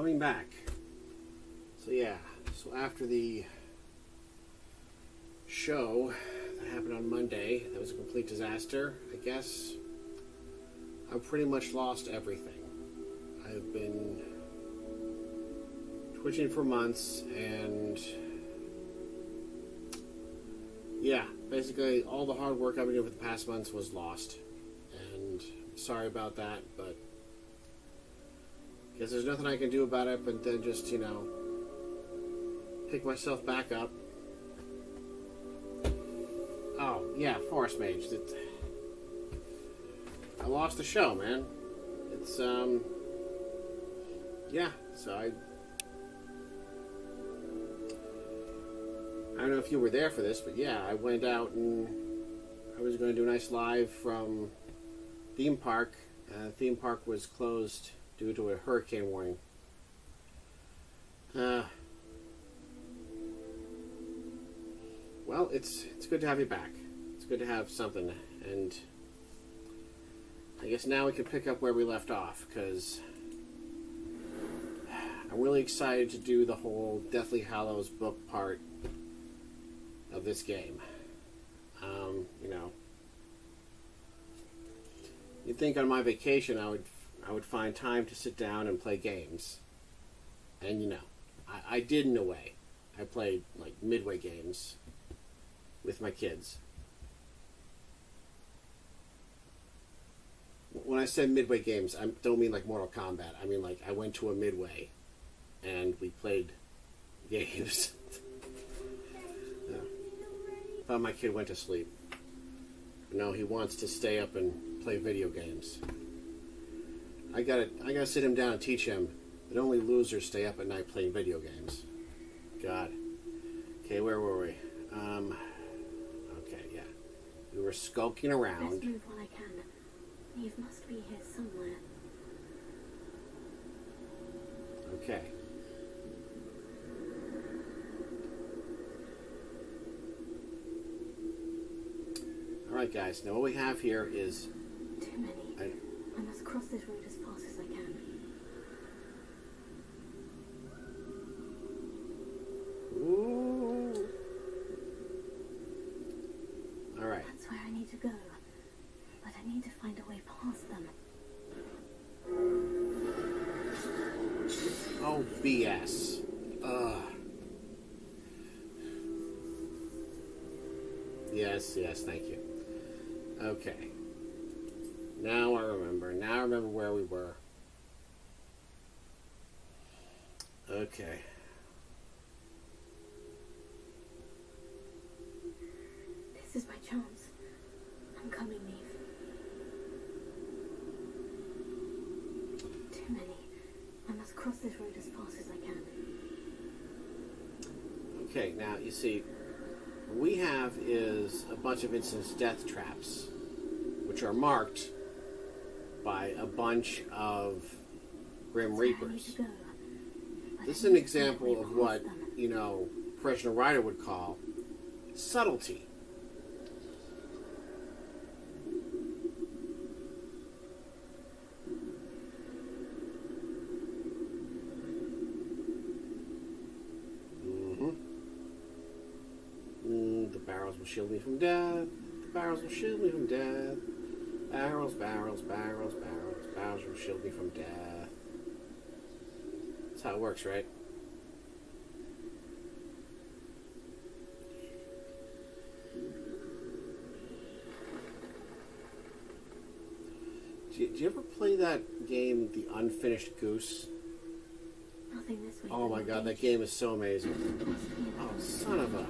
coming back. So yeah, so after the show that happened on Monday, that was a complete disaster. I guess I've pretty much lost everything. I've been twitching for months and yeah, basically all the hard work I've been doing for the past months was lost. And sorry about that, but guess there's nothing I can do about it but then just, you know, pick myself back up. Oh, yeah, Forest Mage. I lost the show, man. It's, um, yeah, so I I don't know if you were there for this, but yeah, I went out and I was going to do a nice live from theme park. Uh, theme park was closed due to a hurricane warning. Uh, well, it's it's good to have you back. It's good to have something, and I guess now we can pick up where we left off because I'm really excited to do the whole Deathly Hallows book part of this game. Um, you know, you'd think on my vacation I would I would find time to sit down and play games, and you know, I, I did in a way. I played like midway games with my kids. When I said midway games, I don't mean like Mortal Kombat. I mean like I went to a midway, and we played games. thought my kid went to sleep. No, he wants to stay up and play video games. I gotta, I gotta sit him down and teach him that only losers stay up at night playing video games. God. Okay, where were we? Um, okay, yeah. We were skulking around. Let's move while I can. Must be here somewhere. Okay. Alright guys, now what we have here is Too many. I, I must cross this road as BS. Ugh. Yes, yes, thank you. Okay. Now I remember. Now I remember where we were. Okay. This is my chance. I'm coming, Neve. Too many. I must cross this road as fast as I can. Okay, now you see, what we have is a bunch of instance death traps, which are marked by a bunch of Grim That's where I need Reapers. to go. But This is an need to find a example of what, you know, Professional Writer would call subtlety. Mhm. Mm, the barrels will shield me from death. The barrels will shield me from death. Barrels, barrels, barrels, barrels. Barrels will shield me from death. That's how it works, right? Do you, do you ever play that game, The Unfinished Goose? Nothing this way. Oh my god, that game is so amazing. Oh, son of a.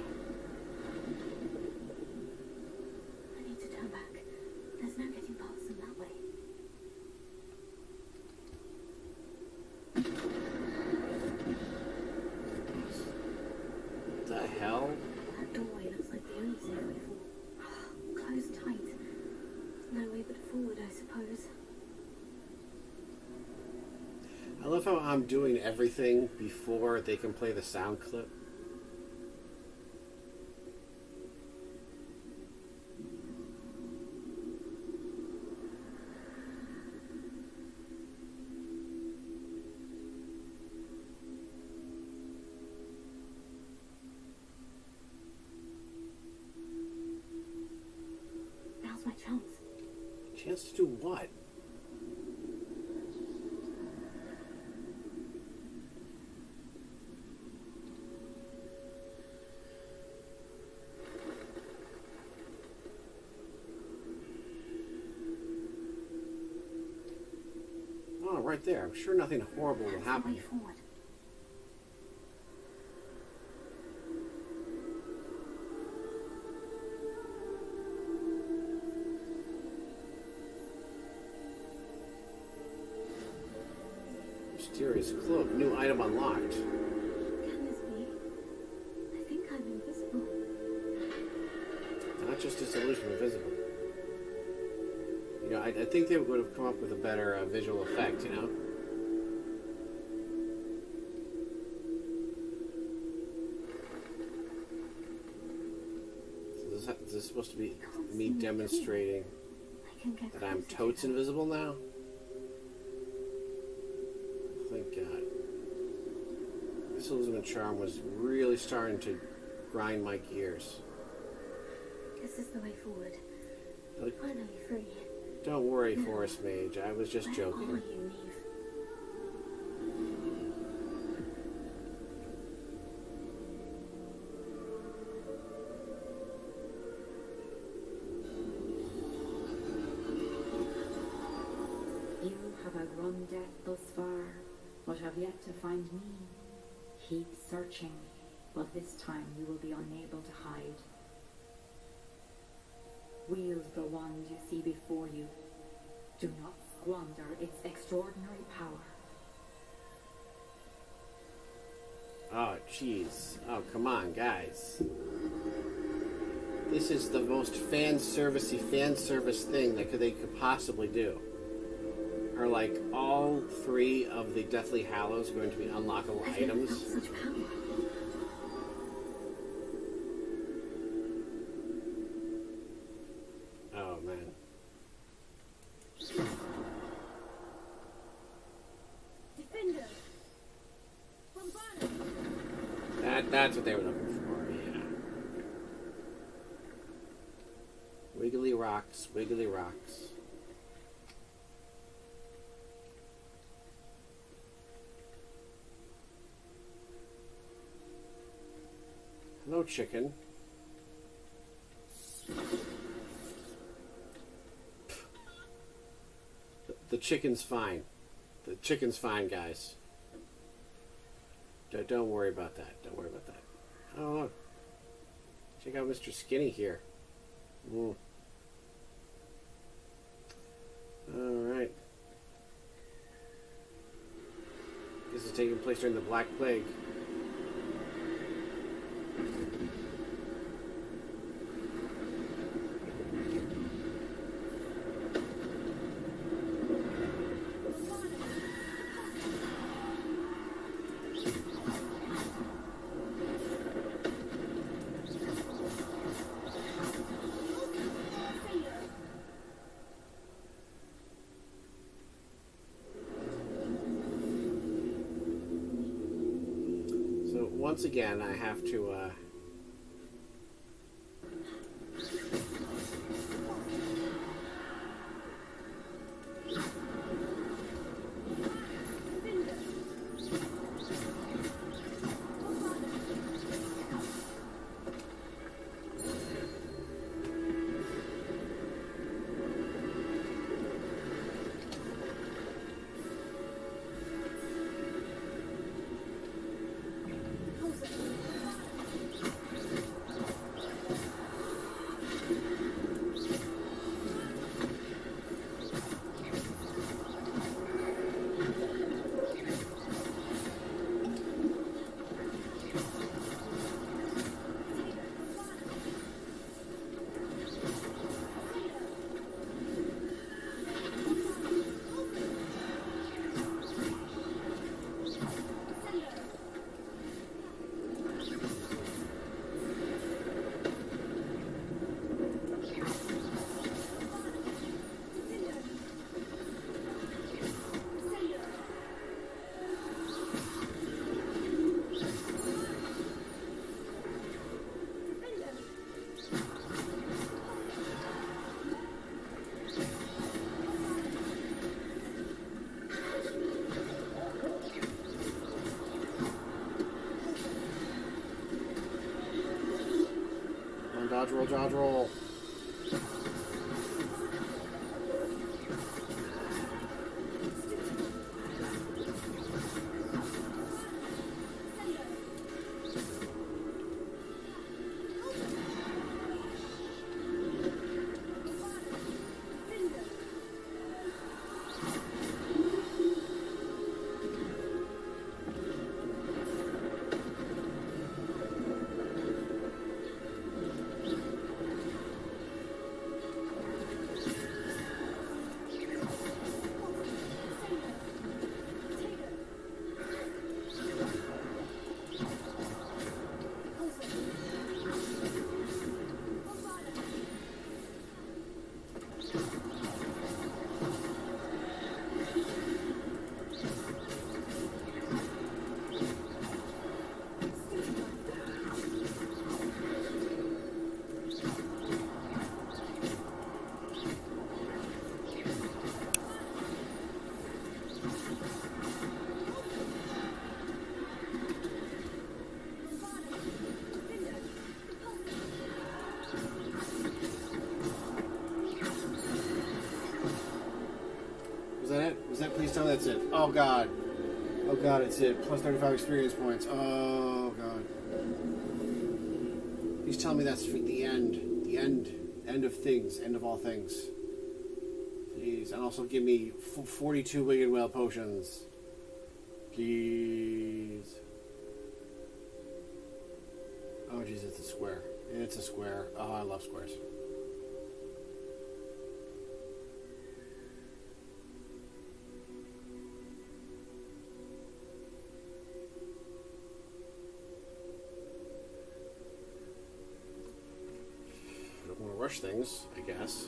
doing everything before they can play the sound clip? Now's my chance. Chance to do what? There. I'm sure nothing horrible will That's the way happen. Mysterious cloak. New item unlocked. I, I think they would have come up with a better uh, visual effect, you know? So this, is this supposed to be me demonstrating I that I'm totes invisible now? Thank God. This Elizabeth charm was really starting to grind my gears. This is the way forward. Like, Finally free. Don't worry, Forest Mage. I was just joking. you, have outrun death thus far, but have yet to find me. Keep searching, but this time you will be unable to hide. Wield the wand you see before you. Do not squander its extraordinary power. Oh, jeez. Oh, come on, guys. This is the most fan servicey fan service thing that could, they could possibly do. Are like all three of the Deathly Hallows going to be unlockable items? felt such power. Oh man. Defender! Bombarded! That that's what they were looking for, yeah. Wiggly rocks, wiggly rocks. Hello, chicken. The- chicken's fine. The chicken's fine, guys. Don't, don't worry about that. Don't worry about that. Oh, look. Check out Mr. Skinny here. Mm. Alright. This is taking place during the Black Plague. So once again, I have to. Uh, roll, dodge roll. Oh god. Oh god, it's it. Plus 35 experience points. Oh god. Please tell me that's the end. The end. End of things. End of all things. Please. And also give me f- 42 Wiggenweld potions. Please. Oh jeez, it's a square. It's a square. Oh, I love squares. Things, I guess.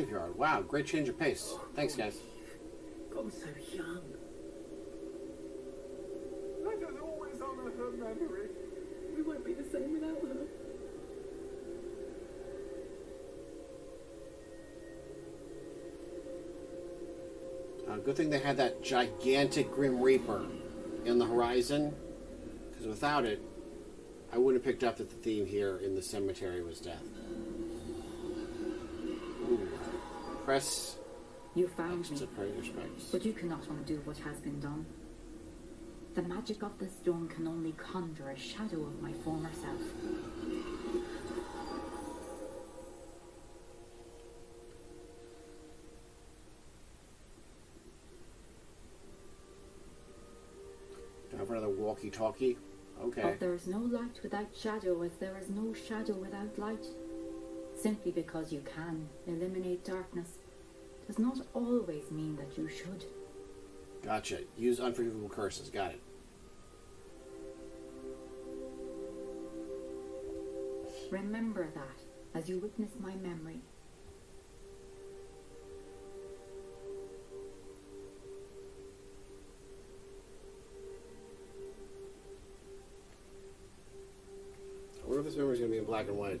Graveyard. Wow, great change of pace. Thanks, guys. Gone so young. Let us always honor her memory. We won't be the same without her. Uh, good thing they had that gigantic Grim Reaper in the horizon, because without it, I wouldn't have picked up that the theme here in the cemetery was death. Press You found me, to pay respects. but you cannot undo what has been done. The magic of the stone can only conjure a shadow of my former self. Do I have another walkie-talkie? Okay. But there is no light without shadow, as there is no shadow without light. Simply because you can eliminate darkness does not always mean that you should. Gotcha. Use unforgivable curses. Got it. Remember that as you witness my memory. I wonder if this memory is going to be in black and white.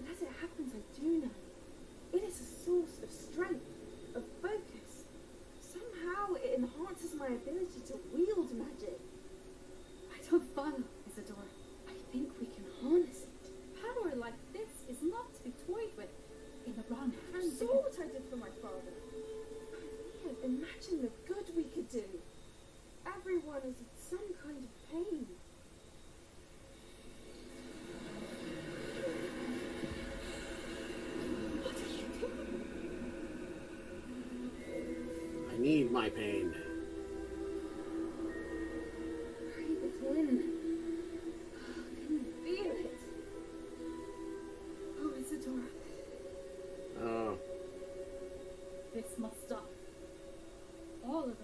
And as it happens, I do know. It is a source of strength, of focus. Somehow it enhances my ability to wield magic. I don't follow, Isidora. I think we can harness it. Power like this is not to be toyed with in the wrong You hands. saw what I did for my father. Imagine the good we could do. Everyone is in some kind of pain. My pain. Breathe it in. Can you feel it? Oh, Oh, this must stop. All of it.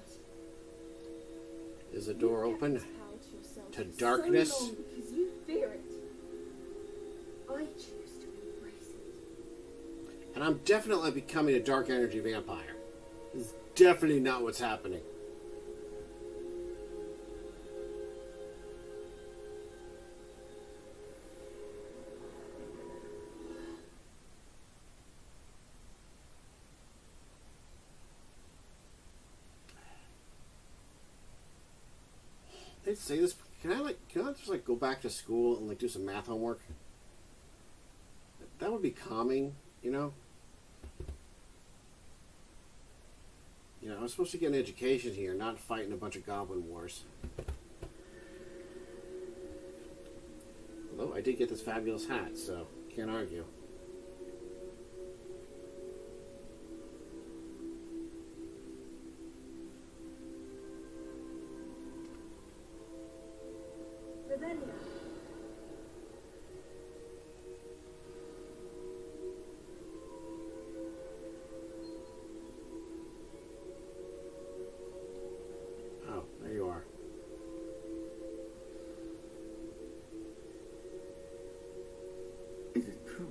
is the door You open? kept this power to yourself to for so darkness? you fear it. I choose to embrace it. And I'm definitely becoming a dark energy vampire. Definitely not what's happening. Say this. Can I like? Can I just like go back to school and like do some math homework? That would be calming, you know. You know, I'm supposed to get an education here, not fighting a bunch of goblin wars. Although I did get this fabulous hat, so can't argue. You are. Is it true?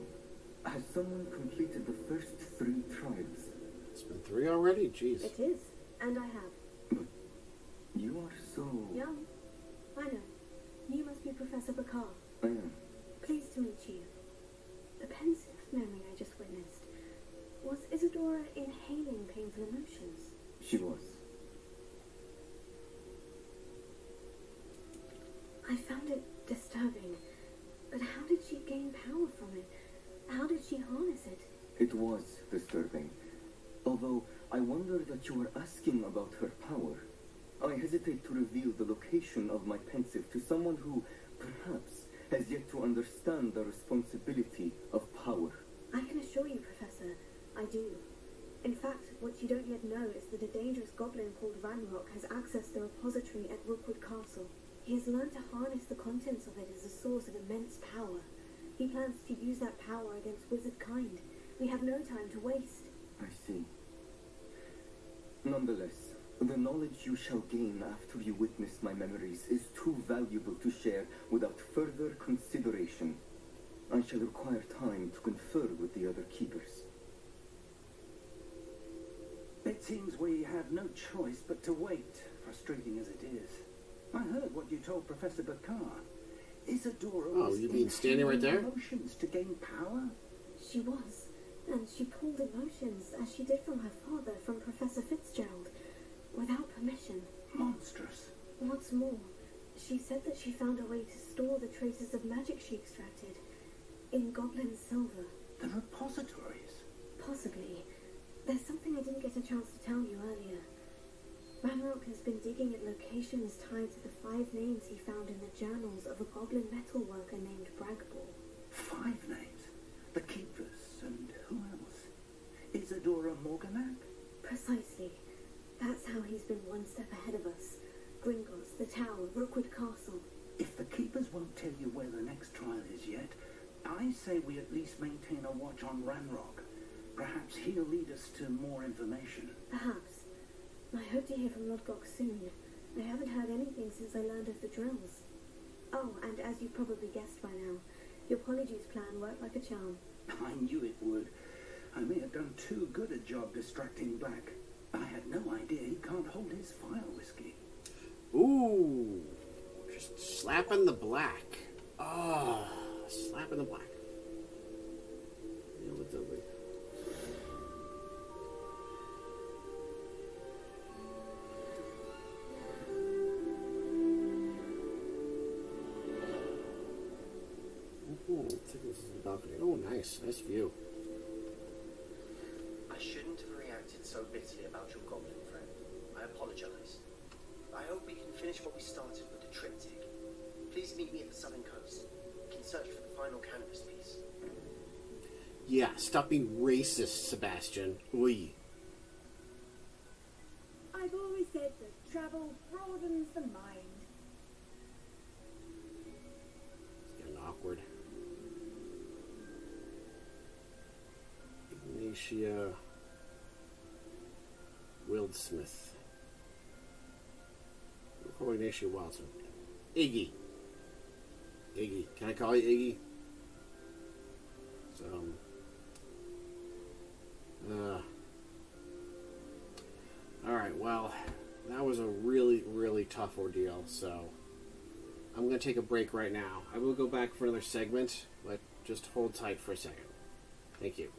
Has someone completed the first three trials? It's been three already. Jeez. It is, and I have. You are so. Young. I know. You must be Professor Bakar. I am. Pleased to meet you. The Pensieve memory I just witnessed. Was Isidora inhaling painful emotions? She was. I found it disturbing. But how did she gain power from it? How did she harness it? It was disturbing. Although I wonder that you are asking about her power. I hesitate to reveal the location of my Pensieve to someone who, perhaps, has yet to understand the responsibility of power. I can assure you, Professor, I do. In fact, what you don't yet know is that a dangerous goblin called Ranrock has accessed the repository at Rookwood Castle. He has learned to harness the contents of it as a source of immense power. He plans to use that power against wizard kind. We have no time to waste. I see. Nonetheless, the knowledge you shall gain after you witness my memories is too valuable to share without further consideration. I shall require time to confer with the other keepers. It seems we have no choice but to wait, frustrating as it is. I heard what you told Professor Bakar. Isidora Oh, was you mean standing right there? Emotions to gain power? She was, and she pulled emotions as she did from her father, from Professor Fitzgerald, without permission. Monstrous. What's more, she said that she found a way to store the traces of magic she extracted in goblin silver. The repositories. Possibly. There's something I didn't get a chance to tell you earlier. Ranrock has been digging at locations tied to the five names he found in the journals of a goblin metalworker named Bragball. Five names. The Keepers and who else? Morganach? Precisely. That's how he's been one step ahead of us. Gringotts, the Tower, Rookwood Castle. If the Keepers won't tell you where the next trial is yet, I say we at least maintain a watch on Ranrock. Perhaps he'll lead us to more information. Perhaps. I hope to hear from Lodgok soon. I haven't heard anything since I learned of the drills. Oh, and as you've probably guessed by now, your Polyjuice plan worked like a charm. I knew it would. I may have done too good a job distracting Black. I had no idea he can't hold his fire whiskey. Ooh, just slapping the black. Ah, slapping the black. Oh, nice, nice view. Finish what we started with the triptych. Please meet me at the southern coast. We can search for the final canvas piece. Yeah, stop being racist, Sebastian. Oi. I've always said that travel broadens the mind. It's getting awkward. Ignatia Wildsmith. Call Ignatia Wildsmith. Iggy. Iggy. Can I call you Iggy? So, um, uh, all right. Well, that was a really, really tough ordeal. So, I'm going to take a break right now. I will go back for another segment, but just hold tight for a second. Thank you.